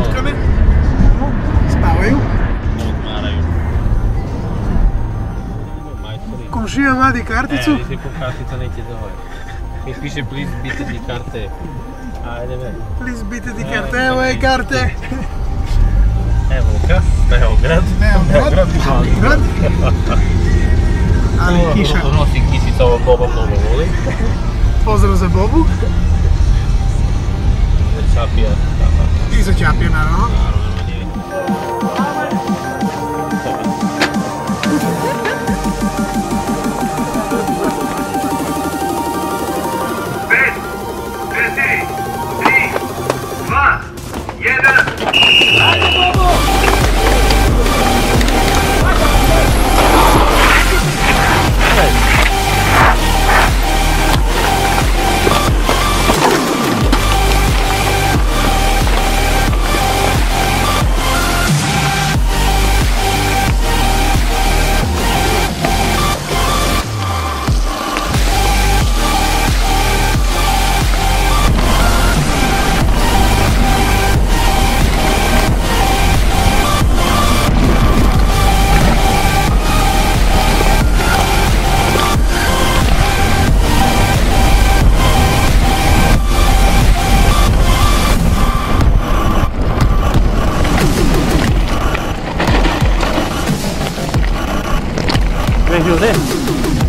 utkane. Spavaju. Odmaraju. Komšija vadi karticu. E, vidite ko kartica neće da ovaj. Mi piše please bite ti karte. Ajde be. Please bite ti karte, evo je karte. Evo ga, Beograd. Beograd. Beograd. Ali kiša. Nosi kisica, ovo Boba mnogo voli. Pozdrav za Bobu. a champion, I don't know. Veš ovdje?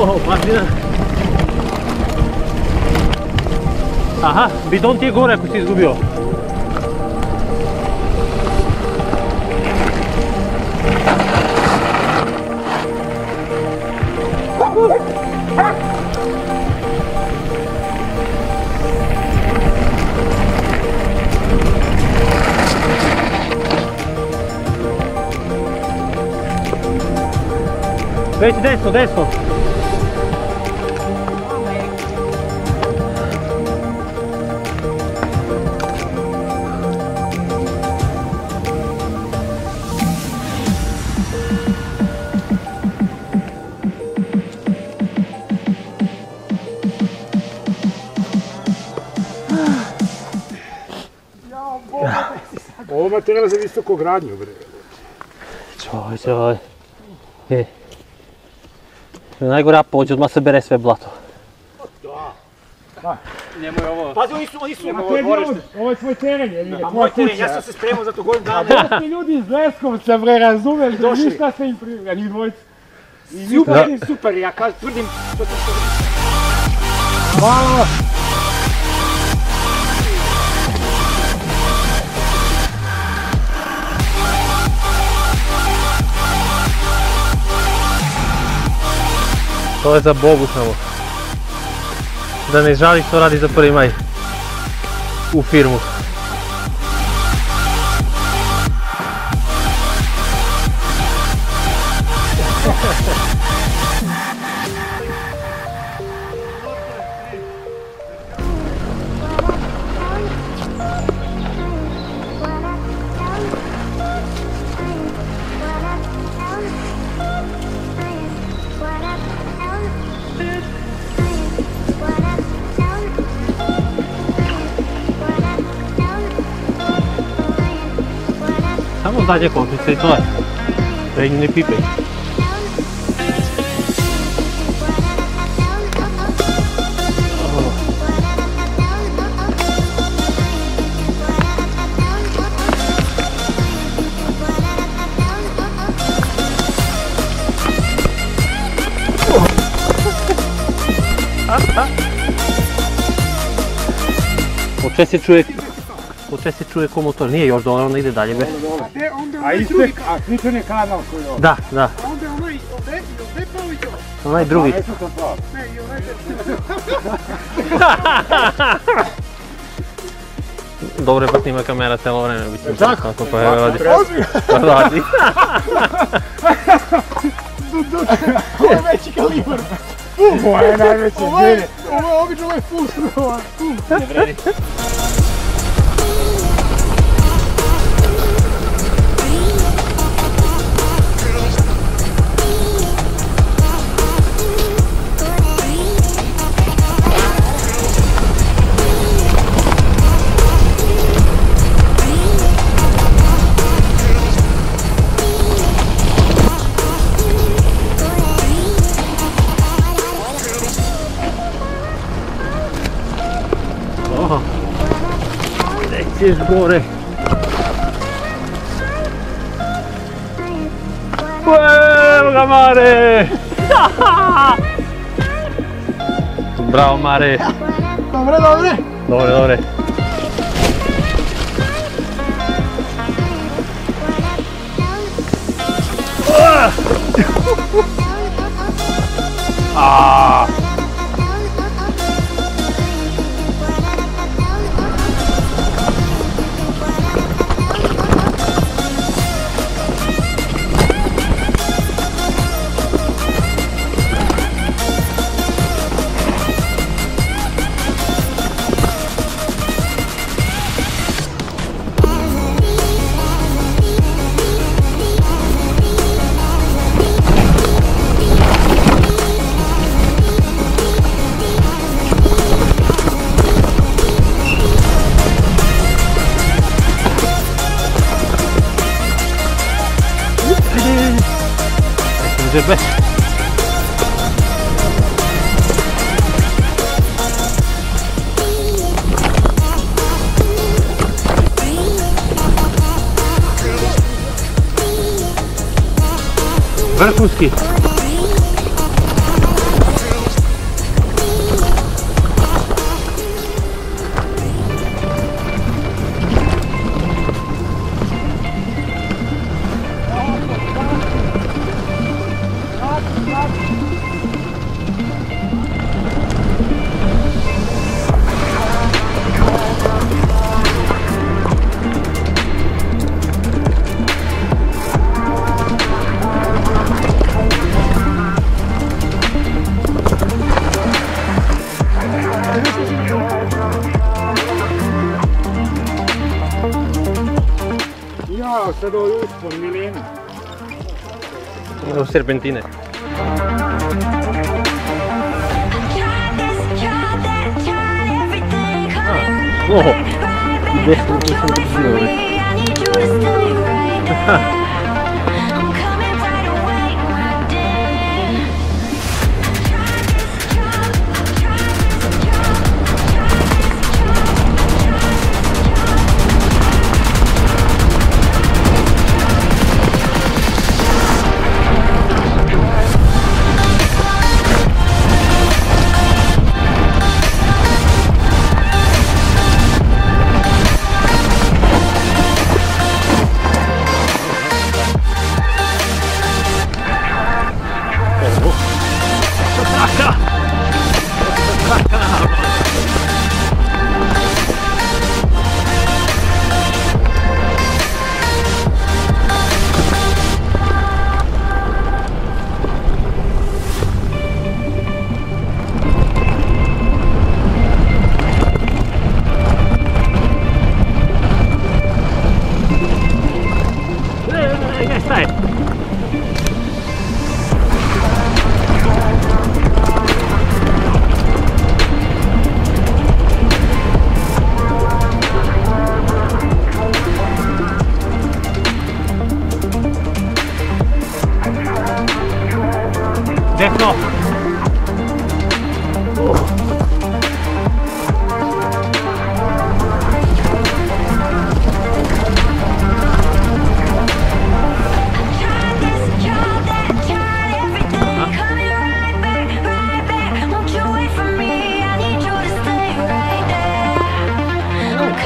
Oho, Martina. Aha, bidon ti je gore ako si izgubio. Već desno, desno. Ovo materijal za visoko gradnju, bre. Čoj, čoj. E. Najgora pođe, odmah se bere sve blato. Pazi, oni su, oni su, ovo, ovo je tvoj teren, je A moj teren, ja sam se spremao za to godinu dana. Ovo ste ljudi iz Leskovca, bre, razumeš, da Došli. ništa ste im privili, njih dvojica. Super, super, ja kažem, tvrdim, to to što... Hvala. To je za Bogu samo. Da ne žali što radi za prvi maj. U firmu. to daje to aia. Pe ne człowiek Oče se čuje ko motor, nije još dole, onda ide dalje. Be. Onda A onaj istek, drugi? a sličan je kanal koji je ovdje. Da, da, A onda onaj ovdje, ovdje pa i to? onaj drugi. A neću sam to. Ne, i onaj Dobro je pa snima kamera celo vreme, mislim. Tako? Tako pa evo radi. Pa radi. Ovo je veći kalibar. Ovo je najveće Ovo je, je obično, ovo je full strova. jakieś góry. Łeee, Mary! Brawo, Mary! Dobre, dobre! Dobre, dobre. Ah! be. Верхушки. serpentinas. Ah, oh.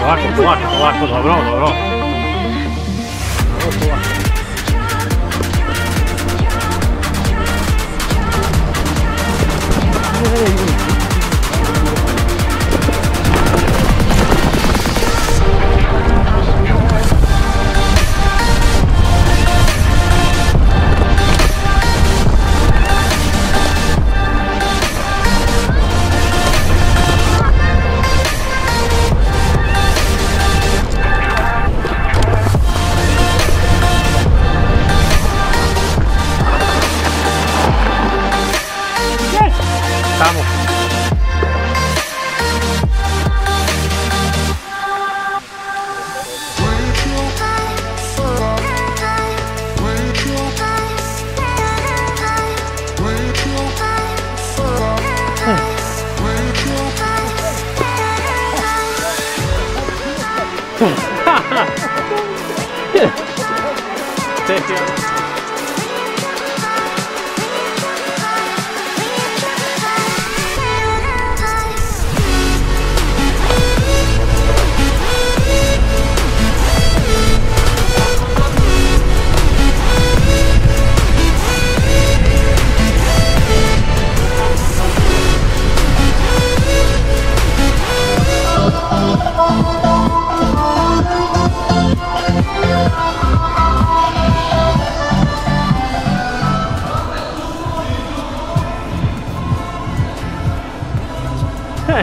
Abajo, abajo, abajo, abajo, abajo.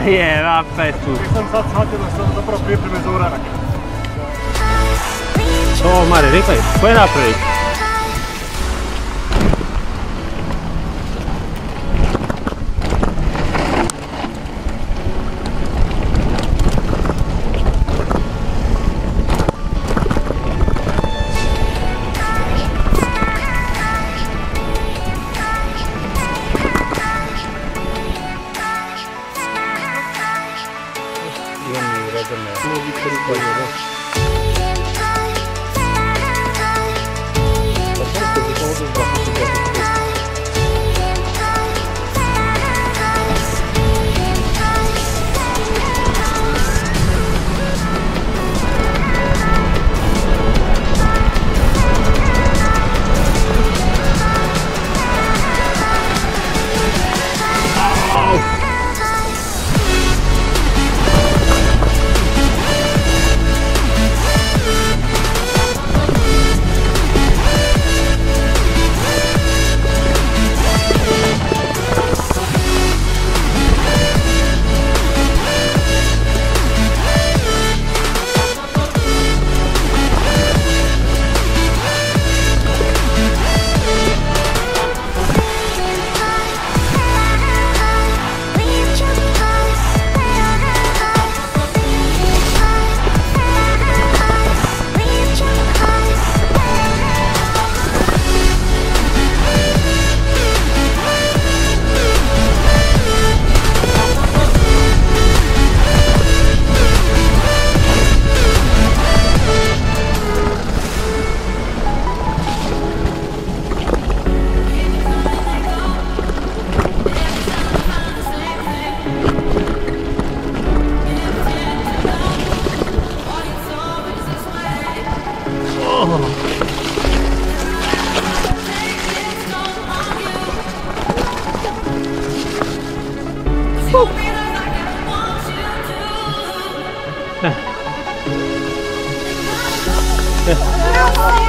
je, napet tu. Nisam sad shvatio da sam zapravo pripreme za uranak. To, Mare, rekaj, ko je 哼，哼。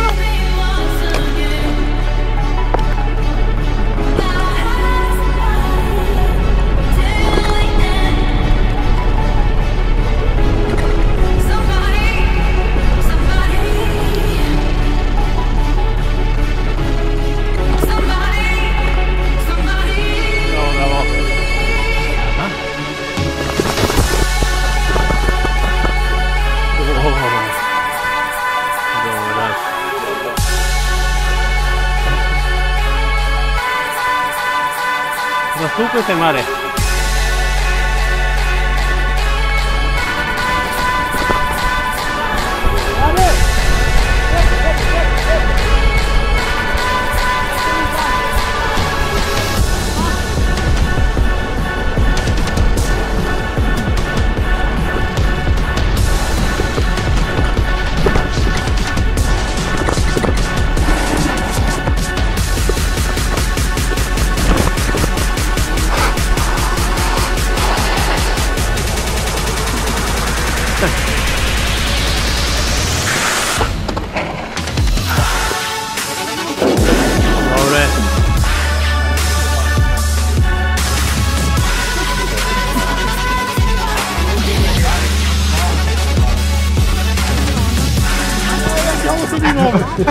Cusco y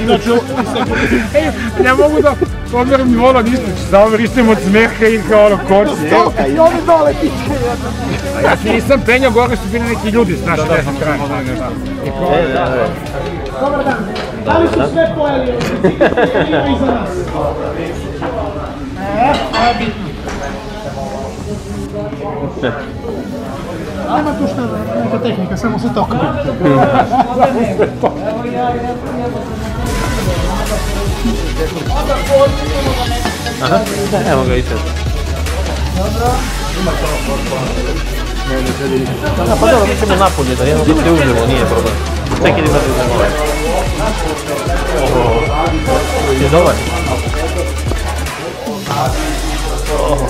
Inače, ej, ne mogu da pomjerim vola nislič, samo vristim od smeha i kao ono koči. Stoka i oni dole piče. A ja se nisam penjao, gore su bili neki ljudi s naše desne strane. Dobar dan. Da li su sve pojeli? Iza nas. E, to je bitno. Nema tu šta da, neka tehnika, samo se toka. Aha, evo ga i sad. Da, pa dobro, mi ćemo napolje, da jedno da se užemo, nije problem. Čekaj da imate uzemo ovaj. Oho, je dobar. Oho.